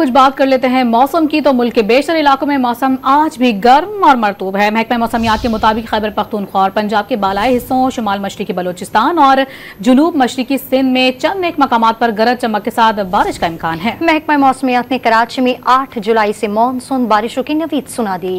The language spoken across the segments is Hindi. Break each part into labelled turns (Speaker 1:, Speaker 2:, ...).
Speaker 1: कुछ बात कर लेते हैं मौसम की। तो मुल्क के बेशर इलाकों में मौसम आज भी गर्म और मरतूब है। महकमा मौसमियात के मुताबिक खैबर पख्तूनख्वा और पंजाब के बालाई हिस्सों, शुमाल मशरकी बलोचिस्तान और जुनूब मशरकी सिंध में चंद एक मकाम पर गरज चमक के साथ बारिश का इम्कान है।
Speaker 2: महकमा मौसमियात ने कराची में आठ जुलाई से मानसून बारिशों की नवीद सुना दी।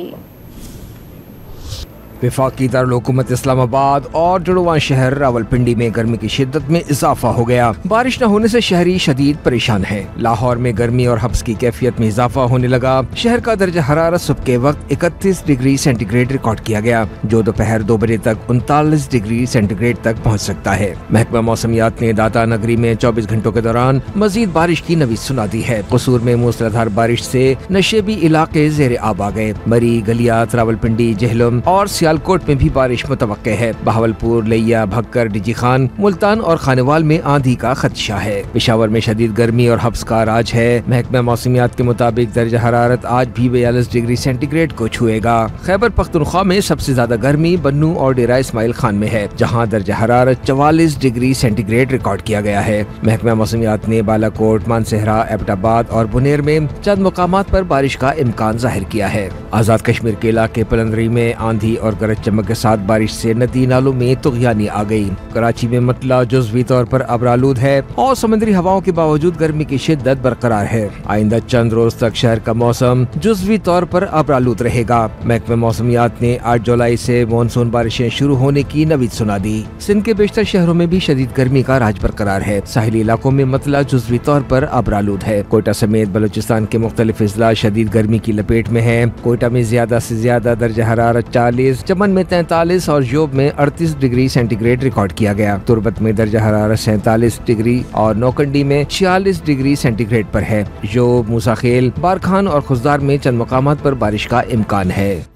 Speaker 3: विफाकी दारकूमत इस्लामाबाद और जुड़वा शहर रावलपिंडी में गर्मी की शिद्दत में इजाफा हो गया। बारिश न होने से शहरी शदीद परेशान है। लाहौर में गर्मी और हब्स की कैफियत में इजाफा होने लगा। शहर का दर्जा हरारत सुबह के वक्त इकतीस डिग्री सेंटीग्रेड रिकॉर्ड किया गया, जो दोपहर दो बजे तक उनतालीस डिग्री सेंटीग्रेड तक पहुँच सकता है। महकमा मौसमियात ने दाता नगरी में चौबीस घंटों के दौरान मजीद बारिश की नवी सुना दी है। कसूर में मूसलाधार बारिश ऐसी नशेबी इलाके जेर आब आ गए। मरी, गलियात, रावलपिंडी जहलम और सियालकोट में भी बारिश मुतव है। बहावलपुर, लिया भक्कर डिजी खान, मुल्तान और खानेवाल में आंधी का खदशा है। पिशावर में शदीद गर्मी और हब्स का राज है। महकमा मौसमियात के मुताबिक दर्ज हरारत आज भी बयालीस डिग्री सेंटीग्रेड को छुएगा। खैबर पख्तनख्वा में सबसे ज़्यादा गर्मी बन्नू और डेरा इसमाइल खान में है, जहाँ दर्ज हरारत चवालीस डिग्री सेंटीग्रेड रिकॉर्ड किया गया है। महकमा मौसमियात ने बालाकोट, मानसहरा, एबटाबाद और बुनेर में चंद मकाम पर बारिश का इम्कान ज़ाहिर किया है। आज़ाद कश्मीर के इलाके पलंदरी में आंधी और गरज चमक के साथ बारिश से नदी नालों में तुगयानी आ गई। कराची में मतला जुजवी तौर पर अबरालूद है और समुद्री हवाओं के बावजूद गर्मी की शिद्दत बरकरार है। आइंदा चंद रोज तक शहर का मौसम जुजवी तौर पर अबरालूद रहेगा। महकमे मौसमियात ने आठ जुलाई से मानसून बारिशें शुरू होने की नवीद सुना दी। सिंध के बेशतर शहरों में भी शदीद गर्मी का राज बरकरार है। साहिली इलाकों में मतला जुजवी तौर पर अबरालूद है। कोयटा समेत बलोचिस्तान के मुख्तलिफ़ अजला शदीद गर्मी की लपेट में है। कोयटा में ज़्यादा ऐसी ज़्यादा दर्ज हरारत चालीस चमन में तैतालीस और योब में अड़तीस डिग्री सेंटीग्रेड रिकॉर्ड किया गया। तुरबत में दर्जा हरारत सैतालीस डिग्री और नौकंडी में छियालीस डिग्री सेंटीग्रेड पर है। योब मुसाखेल बारखान और खुजदार में चंद मकाम पर बारिश का इम्कान है।